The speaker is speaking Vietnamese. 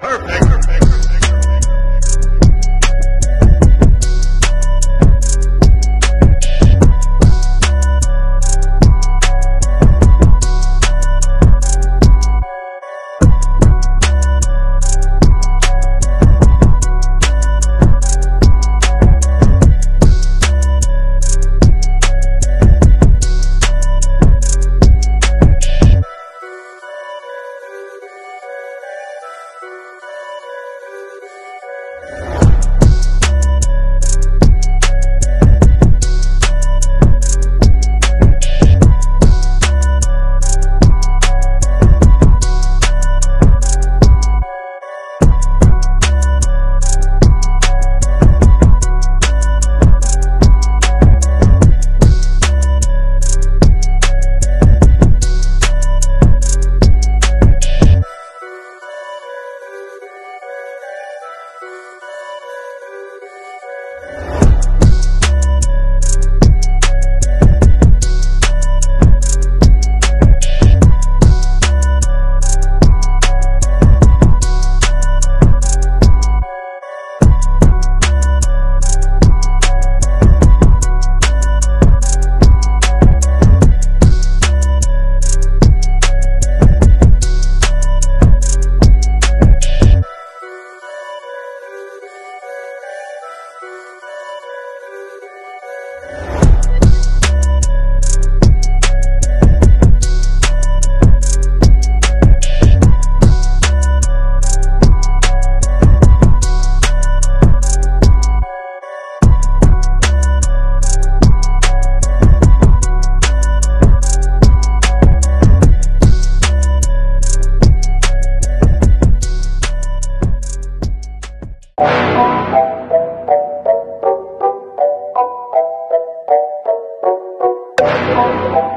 Perfect. Thank you.